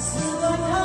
Still don't